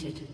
Thank you.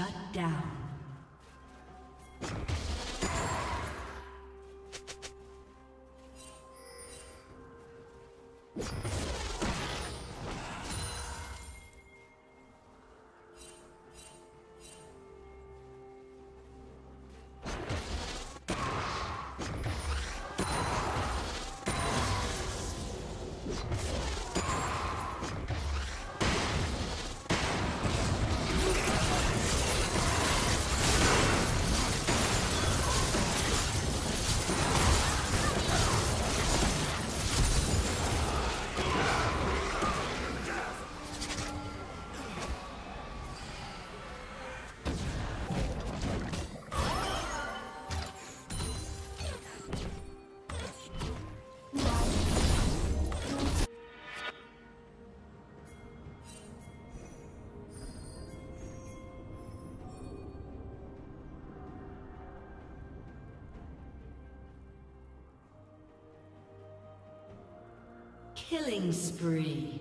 Shut down. Killing spree.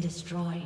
Destroyed.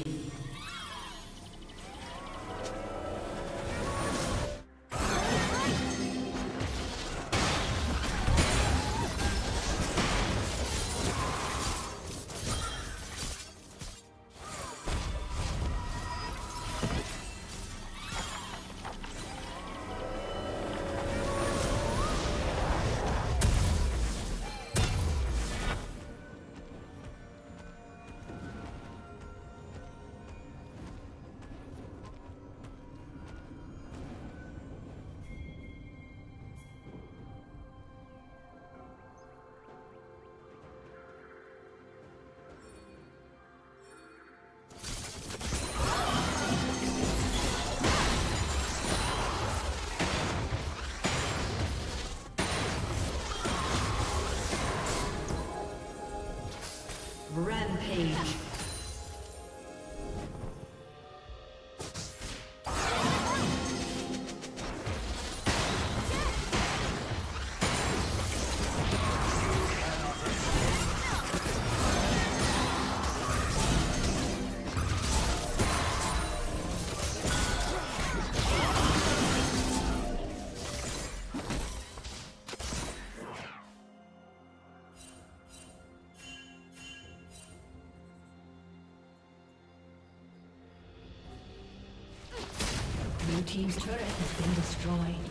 Rampage. Destroyed.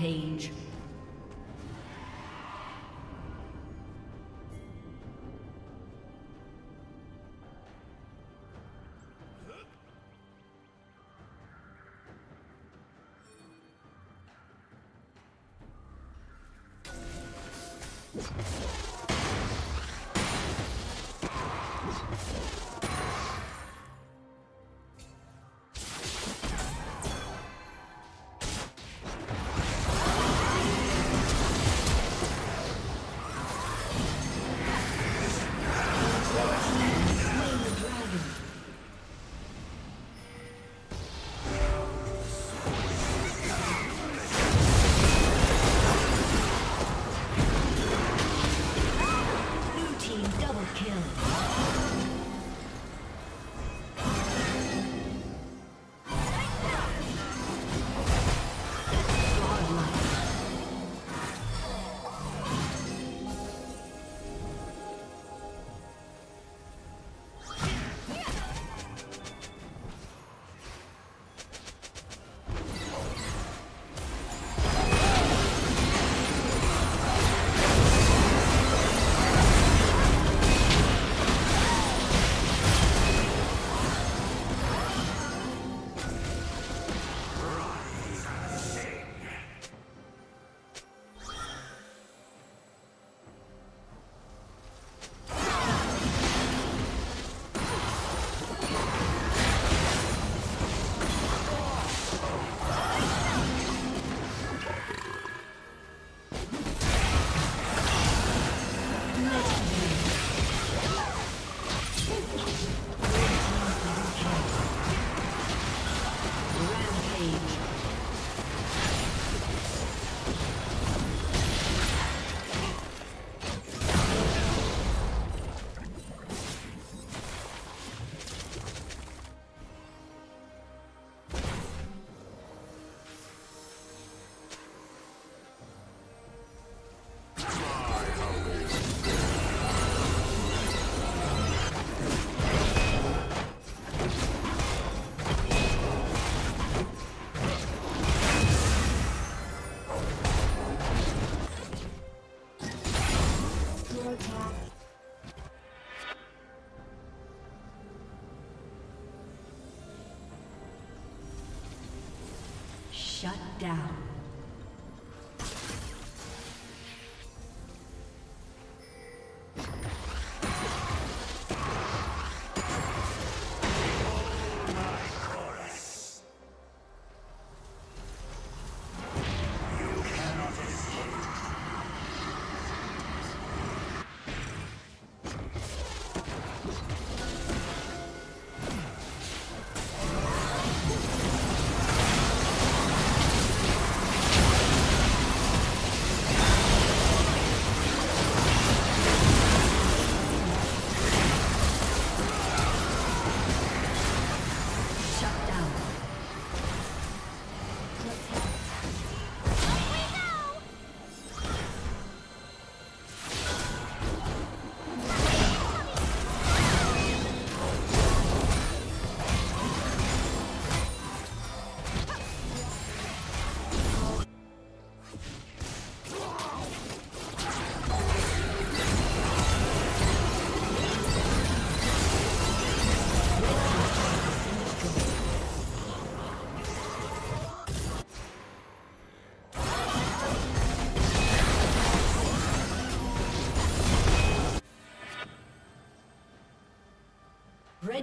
Rampage.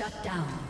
Shut down.